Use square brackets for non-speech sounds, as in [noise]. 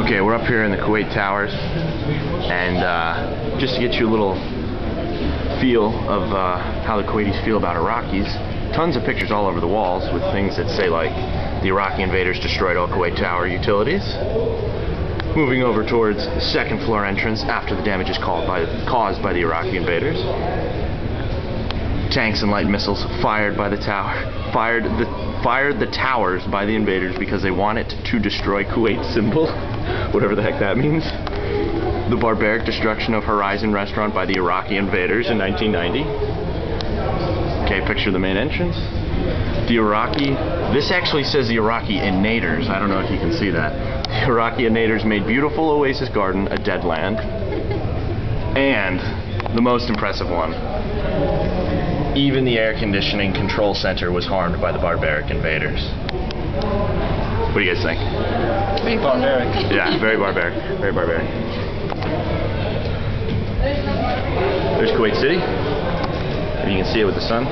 Okay, we're up here in the Kuwait Towers, and uh, just to get you a little feel of uh, how the Kuwaitis feel about Iraqis, tons of pictures all over the walls with things that say like, the Iraqi invaders destroyed all Kuwait Tower utilities. Moving over towards the second floor entrance after the damage is by, caused by the Iraqi invaders. Tanks and light missiles fired by the tower, fired the fired the towers by the invaders because they wanted to destroy Kuwait symbol, [laughs] whatever the heck that means. The barbaric destruction of Horizon Restaurant by the Iraqi invaders in 1990. Okay, picture the main entrance. The Iraqi, this actually says the Iraqi innators. I don't know if you can see that. The Iraqi innators made beautiful Oasis Garden a dead land. And the most impressive one, even the air conditioning control center was harmed by the barbaric invaders. What do you guys think? Pretty barbaric. Yeah, very barbaric. Very barbaric. There's Kuwait City. If you can see it with the sun.